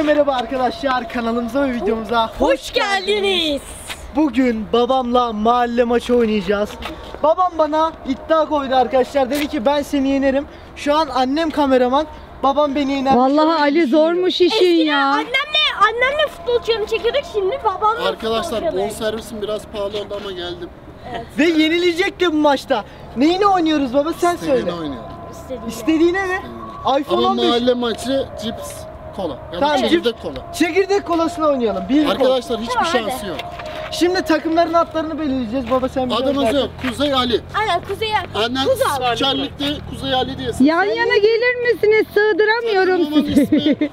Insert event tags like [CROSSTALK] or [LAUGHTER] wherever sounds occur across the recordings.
Hepinize merhaba arkadaşlar kanalımıza ve videomuza Hoş geldiniz. Bugün babamla mahalle maçı oynayacağız. Babam bana iddia koydu arkadaşlar. Dedi ki ben seni yenerim. Şu an annem kameraman. Babam beni yener. Vallahi Ali zormuş işin ya. Annemle annemle futbol çığırını çekiyorduk şimdi babamla Arkadaşlar futbol servisim biraz pahalı oldu ama geldim. Ve yenilecek de bu maçta. Neyini oynuyoruz baba sen söyle. Seninle oynuyorum. İstediğim. İstediğine mi? iPhone Ama 15. mahalle maçı cips kola. Yani Tamam, çekirdek kola. Çekirdek kolasını oynayalım. Bir kola. Arkadaşlar hiçbir Tamam, şansı yok. Şimdi takımların adlarını belirleyeceğiz. Baba sen Adımız yok. Kuzey Ali. Aynen kuzeye. Annen Kuzey. Kuzey Ali diye. Yan yana gelir misiniz? Sığdıramıyorum sizi.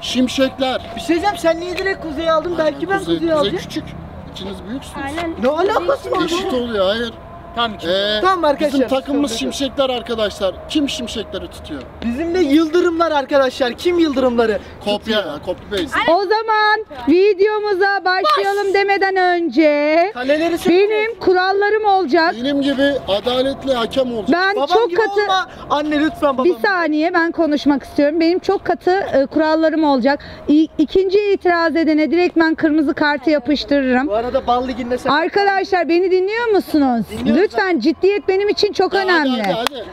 Şimşekler. Bir şey diyeceğim sen niye direkt kuzeye aldın? Belki ben Kuzey, kuzeye Kuzey alacağım. küçük. İkiniz büyüksünüz. Aynen. Ne alakası var? Eşit oluyor hayır. Tamam iki. Ee, Tamam arkadaşlar. Bizim takımımız şimşekler arkadaşlar. Kim şimşekleri tutuyor? Bizim de yıldırımlar arkadaşlar. Kim yıldırımları? Kopya ya, copy paste. O zaman videomuza başlayalım demeden önce Kaleleri benim kurallarım olacak. Benim gibi adaletli hakem olacak. Ben Babam çok gibi katı olma. Anne lütfen babam. bir saniye ben konuşmak istiyorum. Benim çok katı e, kurallarım olacak. İ- ikinci itiraz edene direkt ben kırmızı kartı yapıştırırım. Bu arada bal liginde sen... Arkadaşlar beni dinliyor musunuz? Dinliyoruz Lütfen ciddiyet benim için çok Hadi, önemli. Hadi, hadi.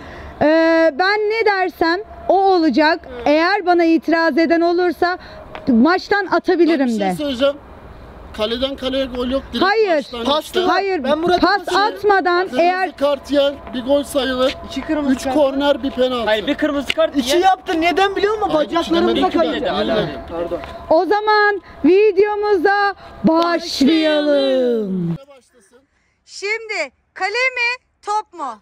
Ee, ben ne dersem o olacak. Eğer bana itiraz eden olursa maçtan Ben atabilirim bir şey de. söyleyeceğim. Kaleden kaleye gol yok. Direkt Hayır. işte. var. Hayır, Ben Murat'ı pas atmadan Kırmızı eğer kart yer, bir gol sayılır. İki kırmızı 3 kart. korner, bir penaltı. Hayır bir kırmızı kart İki niye? yaptın. Neden biliyor musun? Bacaklarımıza iki dedi, hala. Pardon. o zaman videomuza başlayalım. Ne başlasın? Şimdi kale mi top mu?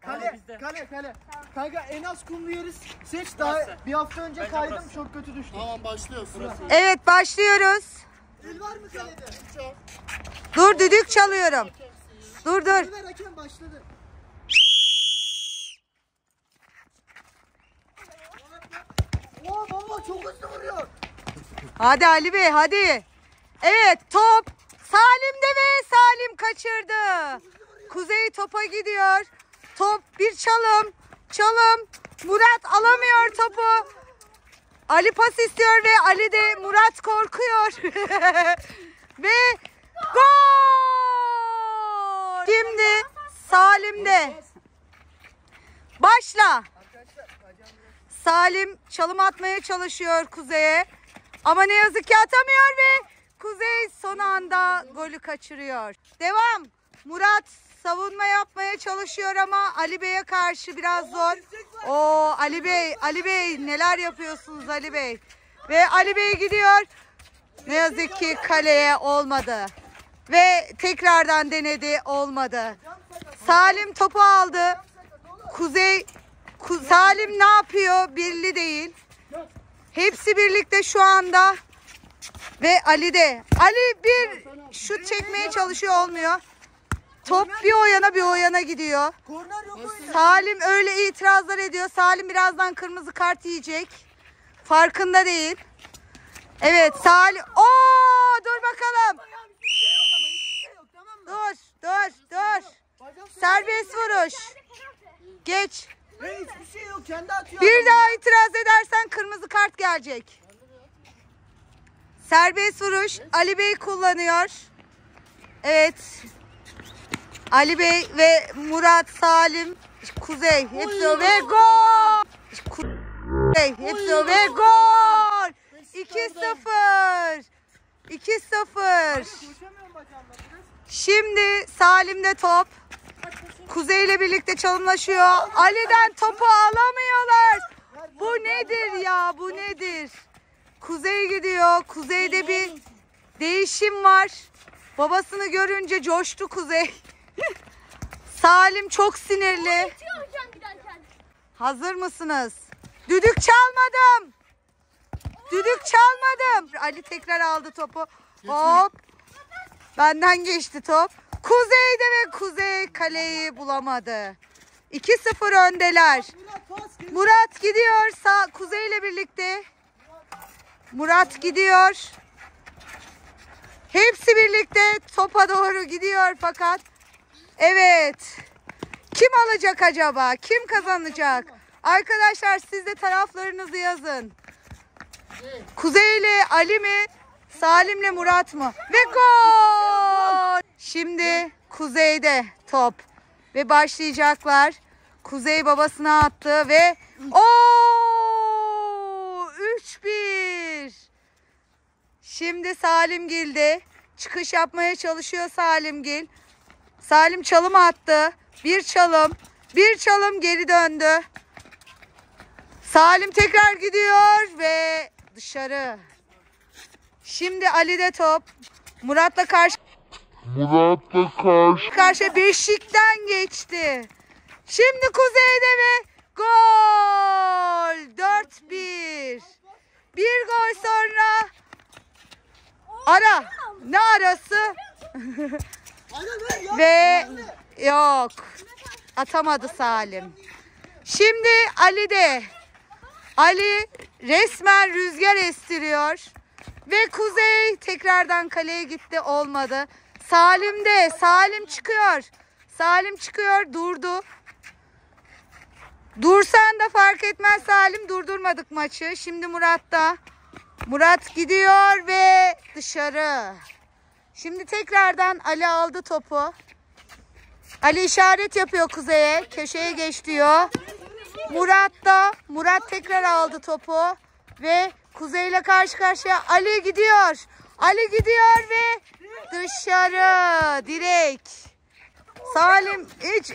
Kale, kale, kale. Kanka en az kumlu yeriz. Seç daha bir hafta önce kaydım çok kötü düştüm. Tamam başlıyor sırası. Evet başlıyoruz. El var mı kalede? Dur düdük çalıyorum. Dur dur. Ver hakem başladı. Oo baba çok hızlı vuruyor. Hadi Ali Bey hadi. Evet top Salim'de ve Salim kaçırdı. Kuzey topa gidiyor. Top bir çalım. Çalım. Murat alamıyor topu. Ali pas istiyor ve Ali de Murat korkuyor. [LAUGHS] ve gol! Şimdi Salim'de. Başla. Salim çalım atmaya çalışıyor Kuzey'e. Ama ne yazık ki atamıyor ve Kuzey son anda golü kaçırıyor. Devam. Murat savunma yapmaya çalışıyor ama Ali Bey'e karşı biraz zor. Oo Ali Bey, Ali Bey neler yapıyorsunuz Ali Bey? Ve Ali Bey gidiyor. Ne yazık ki kaleye olmadı. Ve tekrardan denedi olmadı. Salim topu aldı. Kuzey Ku- Salim ne yapıyor? Birli değil. Hepsi birlikte şu anda. Ve Ali de. Ali bir şut çekmeye çalışıyor olmuyor. Top bir o yana bir o yana gidiyor. Salim öyle itirazlar ediyor. Salim birazdan kırmızı kart yiyecek. Farkında değil. Evet Salim. Oo dur bakalım. Dur dur dur. Serbest vuruş. Geç. Bir daha itiraz edersen kırmızı kart gelecek. Serbest vuruş Ali Bey kullanıyor. Evet. Ali Bey ve Murat Salim Kuzey hepsi o ve gol. Kuzey hepsi o ve gol. 2-0. 2-0. Koşamıyorum bacağımla biraz. Şimdi Salim'de top. Kuzey ile birlikte çalımlaşıyor. Ali'den topu alamıyorlar. Bu nedir ya? Bu nedir? Kuzey gidiyor. Kuzey'de bir değişim var. Babasını görünce coştu Kuzey. Salim çok sinirli. hocam giderken. Hazır mısınız? Düdük çalmadım. Düdük çalmadım. Ali tekrar aldı topu. Hop. Benden geçti top. Kuzey'de ve Kuzey kaleyi bulamadı. 2-0 öndeler. Murat gidiyor sağ Kuzey ile birlikte. Murat gidiyor. Hepsi birlikte topa doğru gidiyor fakat evet. Kim alacak acaba? Kim kazanacak? Arkadaşlar siz de taraflarınızı yazın. Kuzey ile Ali mi? Salim'le Murat mı? Ve gol! Şimdi Kuzey'de top. Ve başlayacaklar. Kuzey babasına attı ve o 3-1. Şimdi Salim Gil'de. Çıkış yapmaya çalışıyor Salim Gil. Salim çalım attı. Bir çalım. Bir çalım geri döndü. Salim tekrar gidiyor ve dışarı. Şimdi Ali'de top. Murat'la karşı Murat'la karşı karşı beşikten geçti. Şimdi kuzeyde ve gol. 4-1. Bir gol sonra ara. Ne arası? [LAUGHS] ve yok. Atamadı Salim. Şimdi Ali de. Ali resmen rüzgar estiriyor. Ve Kuzey tekrardan kaleye gitti olmadı. Salim de. Salim çıkıyor. Salim çıkıyor durdu. Dursan da fark etmez Salim durdurmadık maçı. Şimdi Murat da. Murat gidiyor ve dışarı. Şimdi tekrardan Ali aldı topu. Ali işaret yapıyor Kuzey'e. Köşeye geç diyor. Murat da Murat tekrar aldı topu ve Kuzey ile karşı karşıya Ali gidiyor. Ali gidiyor ve dışarı direkt. Salim hiç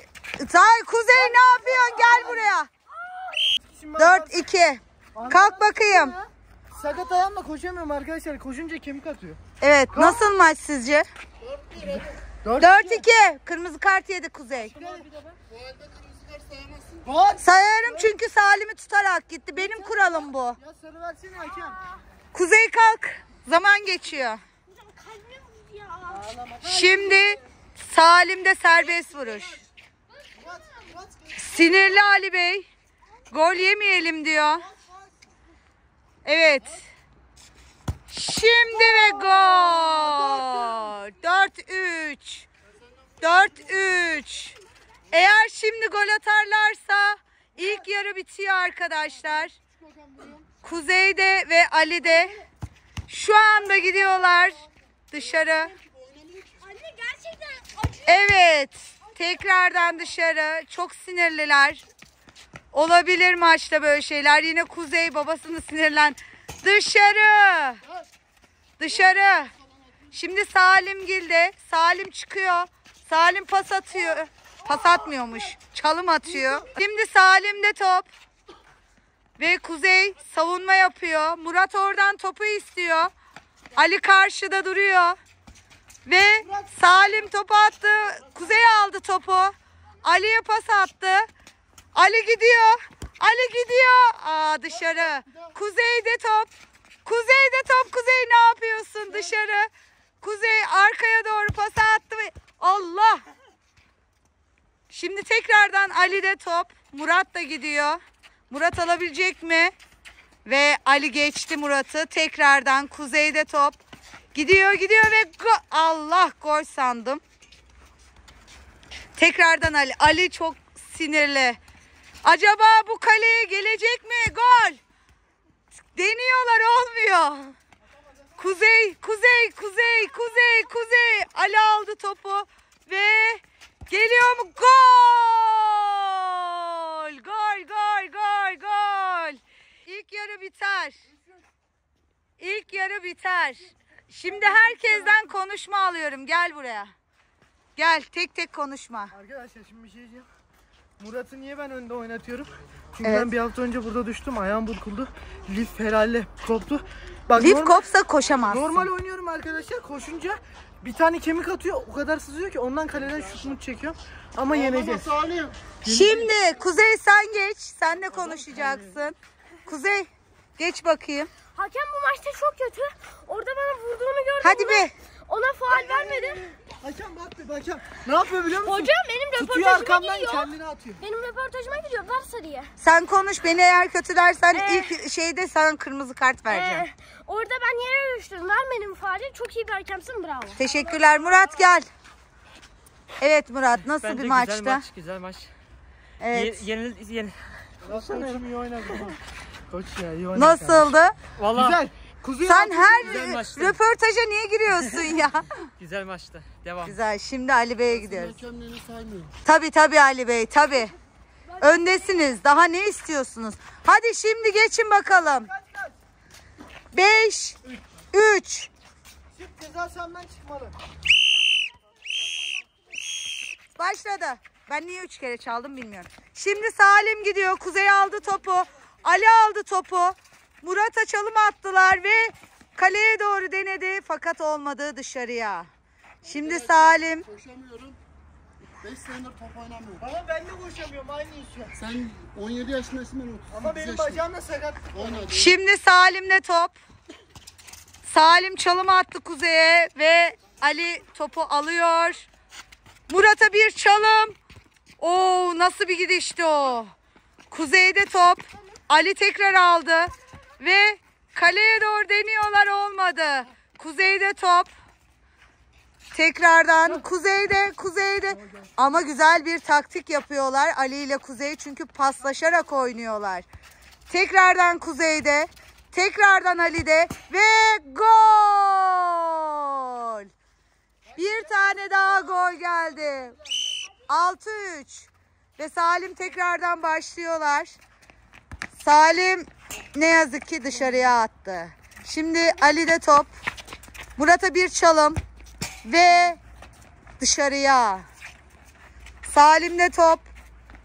Say Kuzey ne yapıyorsun? Gel buraya. 4-2. Kalk bakayım. Sakat ayağımla koşamıyorum arkadaşlar. Koşunca kemik atıyor. Evet nasıl maç sizce? 4-2. Kırmızı kart yedi Kuzey. Gol. Sayarım çünkü Salim'i tutarak gitti. Benim kuralım bu. Ya sarı versene hakem. Kuzey kalk. Zaman geçiyor. Şimdi Salim'de serbest vuruş. Sinirli Ali Bey. Gol yemeyelim diyor. Evet. Şimdi ve gol. 4-3. 4-3. Eğer şimdi gol atarlarsa ilk yarı bitiyor arkadaşlar. Kuzey'de ve Ali'de şu anda gidiyorlar dışarı. Anne gerçekten acı. Evet. Tekrardan dışarı. Çok sinirliler. Olabilir maçta böyle şeyler. Yine Kuzey babasını sinirlen. Dışarı. Dışarı. Şimdi Salim girdi. Salim çıkıyor. Salim pas atıyor. Pas atmıyormuş. Çalım atıyor. Şimdi Salim'de top. Ve Kuzey savunma yapıyor. Murat oradan topu istiyor. Ali karşıda duruyor. Ve Salim topu attı. Kuzey aldı topu. Ali'ye pas attı. Ali gidiyor. Ali gidiyor. Aa dışarı. Kuzey'de top. Kuzey'de top. Kuzey ne yapıyorsun dışarı? Kuzey arkaya doğru pas attı Allah. Şimdi tekrardan Ali'de top. Murat da gidiyor. Murat alabilecek mi? Ve Ali geçti Murat'ı. Tekrardan Kuzey'de top. Gidiyor gidiyor ve go- Allah gol sandım. Tekrardan Ali. Ali çok sinirli. Acaba bu kaleye gelecek mi? Gol. Deniyorlar olmuyor. Kuzey, kuzey, kuzey, kuzey, kuzey. Ali aldı topu ve geliyor mu? Gol! Gol, gol, gol, gol. İlk yarı biter. İlk yarı biter. Şimdi herkesten konuşma alıyorum. Gel buraya. Gel tek tek konuşma. Arkadaşlar şimdi bir şey diyeceğim. Murat'ı niye ben önde oynatıyorum? Çünkü Evet. ben bir hafta önce burada düştüm. Ayağım burkuldu. Lif herhalde koptu. Bak Lif normal, kopsa koşamazsın. normal oynuyorum arkadaşlar. Koşunca bir tane kemik atıyor. O kadar sızıyor ki ondan kaleden şut mut çekiyorum. Ama yeneceğiz. Salim. Şimdi Kuzey sen geç. Sen de konuşacaksın. Kuzey geç bakayım. Hakem bu maçta çok kötü. Orada bana vurduğunu gördüm. Hadi be. Ona faal vermedi. Hakem bak bir hakem. Ne yapıyor biliyor musun? Hocam benim Tutuyor röportajıma arkamdan gidiyor. kendini atıyor. Benim röportajıma gidiyor. Ver sarıya. Sen konuş. Beni eğer kötü dersen Ee. ilk şeyde sana kırmızı kart vereceğim. Ee, orada ben yere düştüm. Vermedim faali. Çok iyi bir hakemsin. Bravo. Teşekkürler Murat gel. Evet Murat nasıl Bence bir güzel maçtı? maç, güzel maç. Evet. Ye- yenil, yenil. Koçum iyi oynadı. Koç ya iyi oynadı. Nasıldı? Valla Güzel. Kuzey Sen her röportaja niye giriyorsun ya? [LAUGHS] Güzel maçtı. Devam. Güzel. Şimdi Ali Bey'e gidiyoruz. Hakemliğini saymıyorum. Tabii tabii Ali Bey tabii. Öndesiniz. Daha ne istiyorsunuz? Hadi şimdi geçin bakalım. 5 3 Şimdi ceza sahnemden çıkmalı. Başladı. Ben niye üç kere çaldım bilmiyorum. Şimdi Salim gidiyor. Kuzey aldı topu. Ali aldı topu. Murat'a çalım attılar ve kaleye doğru denedi fakat olmadı dışarıya. Şimdi Salim Koşamıyorum. 5 senedir top oynamıyorum. Ama ben de koşamıyorum aynı iş. Sen 17 yaşındasın ben 38 Ama benim yaşındayım. bacağım da sakat. Şimdi Salim'le top. Salim çalım attı Kuzey'e ve Ali topu alıyor. Murat'a bir çalım. Oo nasıl bir gidişti o. Kuzey'de top. Ali tekrar aldı ve kaleye doğru deniyorlar olmadı. Kuzey'de top. Tekrardan kuzeyde kuzeyde ama güzel bir taktik yapıyorlar Ali ile Kuzey çünkü paslaşarak oynuyorlar. Tekrardan Kuzey'de. Tekrardan Ali'de. Ve gol. Bir tane daha gol geldi. 6-3. Ve Salim tekrardan başlıyorlar. Salim ne yazık ki dışarıya attı. Şimdi Ali'de top. Murat'a bir çalım. Ve dışarıya. Salim'de top.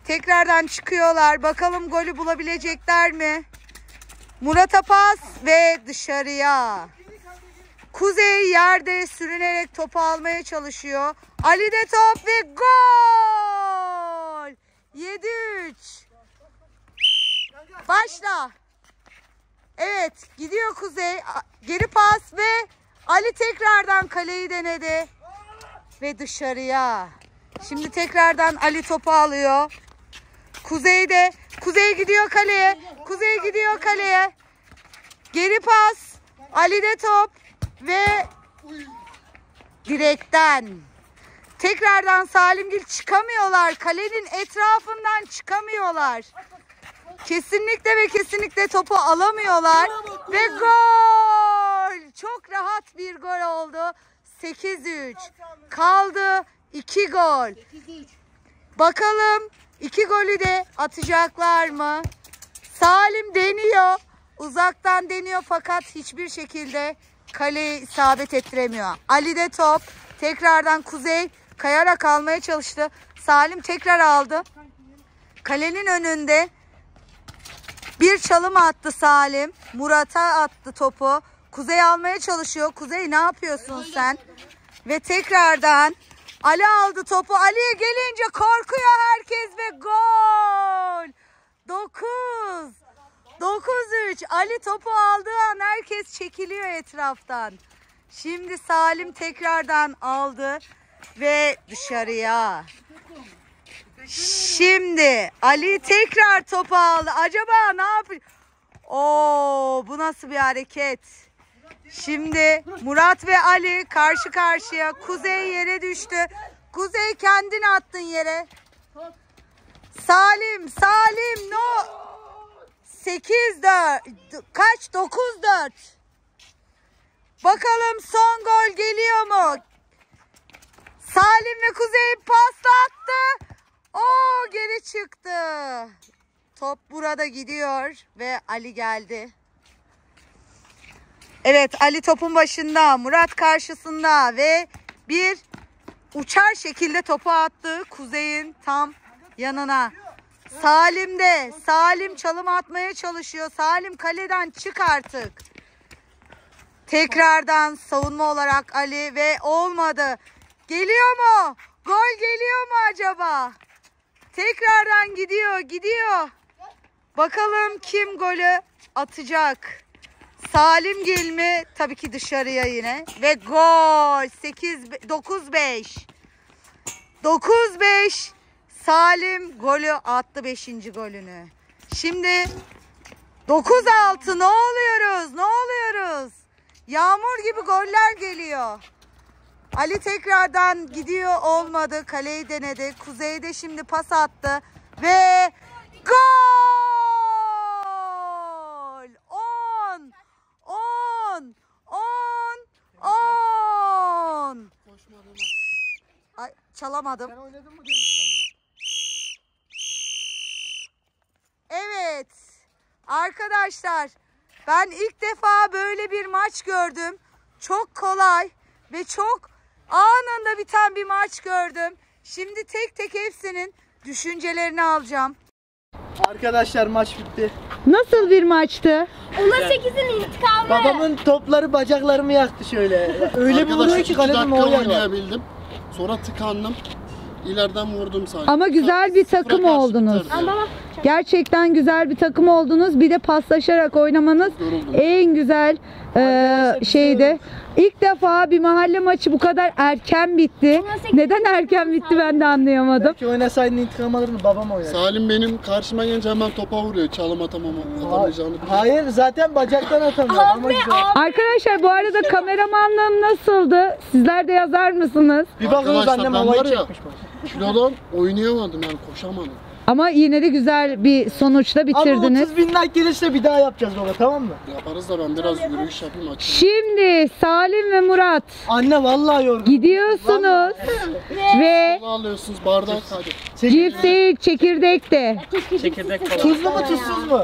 Tekrardan çıkıyorlar. Bakalım golü bulabilecekler mi? Murat'a pas ve dışarıya. Kuzey yerde sürünerek topu almaya çalışıyor. Ali de top ve gol! 7-3. Başla. Evet gidiyor Kuzey. Geri pas ve Ali tekrardan kaleyi denedi. Ve dışarıya. Şimdi tekrardan Ali topu alıyor. Kuzey'de. Kuzey gidiyor kaleye. Kuzey gidiyor kaleye. Geri pas. Ali'de top. Ve direkten. Tekrardan Salimgil çıkamıyorlar. Kalenin etrafından çıkamıyorlar. Kesinlikle ve kesinlikle topu alamıyorlar. Ve gol! Çok rahat bir gol oldu. 8-3. Kaldı 2 gol. Bakalım iki golü de atacaklar mı? Salim deniyor. Uzaktan deniyor fakat hiçbir şekilde kaleyi isabet ettiremiyor. Ali de top. Tekrardan Kuzey kayarak almaya çalıştı. Salim tekrar aldı. Kalenin önünde bir çalım attı Salim. Murat'a attı topu. Kuzey almaya çalışıyor. Kuzey ne yapıyorsun sen? Ve tekrardan Ali aldı topu. Ali'ye gelince korkuyor herkes ve gol. 9. 9-3. Ali topu aldığı an herkes çekiliyor etraftan. Şimdi Salim tekrardan aldı ve dışarıya. Şimdi Ali tekrar topu aldı. Acaba ne yapıyor? Oo, bu nasıl bir hareket? Şimdi Murat ve Ali karşı karşıya. Kuzey yere düştü. Kuzey kendin attın yere. Salim, Salim no. 8 4 kaç 9 4. Bakalım son gol geliyor mu? Salim ve Kuzey paslattı. Oo geri çıktı. Top burada gidiyor ve Ali geldi. Evet Ali topun başında, Murat karşısında ve bir uçar şekilde topu attı Kuzey'in tam yanına. Salim de, Salim çalım atmaya çalışıyor. Salim kaleden çık artık. Tekrardan savunma olarak Ali ve olmadı. Geliyor mu? Gol geliyor mu acaba? Tekrardan gidiyor, gidiyor. Bakalım kim golü atacak? Salim Gil mi? Tabii ki dışarıya yine. Ve gol. 8 9-5. 9-5. Salim golü attı 5. golünü. Şimdi 9-6 ne oluyoruz? Ne oluyoruz? Yağmur gibi goller geliyor. Ali tekrardan gidiyor olmadı. Kaleyi denedi. Kuzey'de şimdi pas attı. Ve gol! 10! 10! 10! 10! Ay çalamadım. Evet. Arkadaşlar ben ilk defa böyle bir maç gördüm. Çok kolay ve çok anında biten bir maç gördüm. Şimdi tek tek hepsinin düşüncelerini alacağım. Arkadaşlar maç bitti. Nasıl bir maçtı? Ona 8'in intikamı. Babamın topları bacaklarımı yaktı şöyle. Öyle bir vuruyor ki Moğol var. oynayabildim. Sonra tıkandım. İleriden vurdum sadece. Ama güzel bir takım oldunuz. bitirdi. Gerçekten güzel bir takım oldunuz. Bir de paslaşarak oynamanız en güzel e, bir şeydi. şey İlk defa bir mahalle maçı bu kadar erken bitti. Neden erken bitti ben de anlayamadım. Belki oynasaydın intikam alırdın babam oynar. Salim benim karşıma gelince hemen topa vuruyor. Çalım atamam atamayacağını biliyor. Hayır zaten bacaktan atamıyor ama güzel. Arkadaşlar bu arada kameramanlığım nasıldı? Sizler de yazar mısınız? Bir bakıyoruz Arkadaşlar, annem ben havayı var ya- çekmiş bak. Kilodan oynayamadım yani koşamadım. Ama yine de güzel bir sonuçla Ama bitirdiniz. 30 bin like gelirse bir daha yapacağız baba tamam mı? Yaparız da ben biraz yürüyüş yapayım açayım. Şimdi Salim ve Murat Anne vallahi yorgun. gidiyorsunuz ve Kola alıyorsunuz bardak hadi. cips değil çekirdek de. Çekirdek kola. Tuzlu mu tuzsuz mu?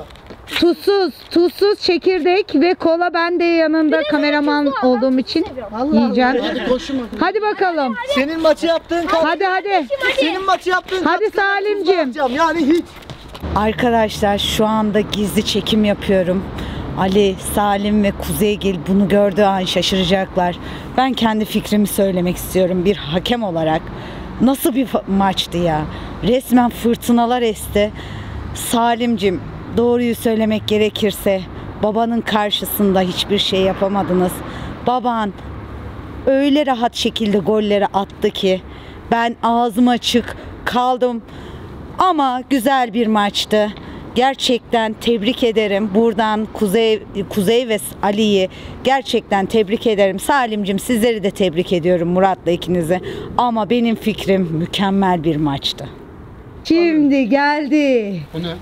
Tuzsuz, tuzsuz çekirdek ve kola ben de yanında kameraman olduğum için yiyeceğim. Hadi koşun hadi. Hadi bakalım. Senin maçı yaptığın kaldı. Hadi hadi. Senin maçı yaptığın Hadi katkıdan Salimcim. tuzlu. Yani hiç. Arkadaşlar şu anda gizli çekim yapıyorum. Ali, Salim ve Kuzeygil bunu gördüğü an şaşıracaklar. Ben kendi fikrimi söylemek istiyorum bir hakem olarak. Nasıl bir fa- maçtı ya? Resmen fırtınalar esti. Salimcim doğruyu söylemek gerekirse babanın karşısında hiçbir şey yapamadınız. Baban öyle rahat şekilde golleri attı ki ben ağzım açık kaldım. Ama güzel bir maçtı. Gerçekten tebrik ederim. Buradan Kuzey Kuzey ve Ali'yi gerçekten tebrik ederim. Salimcim sizleri de tebrik ediyorum Murat'la ikinizi. Ama benim fikrim mükemmel bir maçtı. Şimdi geldi. Bu ne?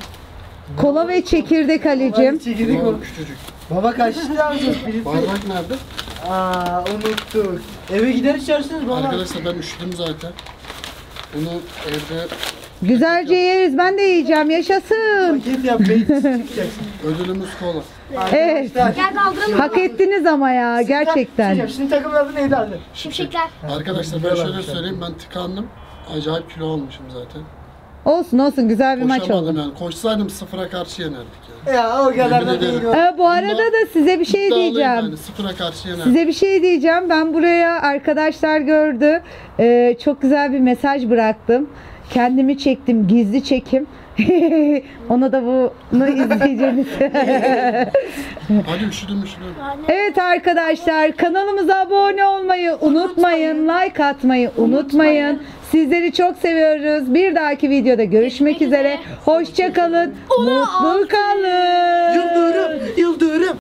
Kola ve çekirdek Ali'cim. Çekirdek Baba o. küçücük. Baba kaçtı alacağız. Birisi. Bardak nerede? Aa unuttuk. Eve gider içersiniz baba. Arkadaşlar ben üşüdüm zaten. Bunu evde Güzelce yeriz. Ben de yiyeceğim. Yaşasın. Paket yap. Çıkacaksın. [LAUGHS] ödülümüz kola. Evet. Gel kaldıralım. Hak ettiniz ama ya gerçekten. Şimdi takımın adı neydi abi? Şimşekler. Arkadaşlar ben şöyle söyleyeyim ben tıkandım. Acayip kilo almışım zaten. Olsun olsun güzel bir maç Koşamadım oldu. yani. Koşsaydım sıfıra karşı yenerdik yani. Ya o kadar da değil. o. Ee, bu arada da size bir şey İddialıyım diyeceğim. Yani. Sıfıra karşı yenerdik. Size bir şey diyeceğim. Ben buraya arkadaşlar gördü. Ee, çok güzel bir mesaj bıraktım. Kendimi çektim. Gizli çekim. [LAUGHS] Ona da bunu izleyeceğiniz. [LAUGHS] Hadi üşüdüm üşüdüm. evet arkadaşlar kanalımıza abone olmayı unutmayın. Like atmayı unutmayın. Sizleri çok seviyoruz. Bir dahaki videoda görüşmek üzere. Hoşça kalın. Mutlu kalın. Yıldırım, yıldırım.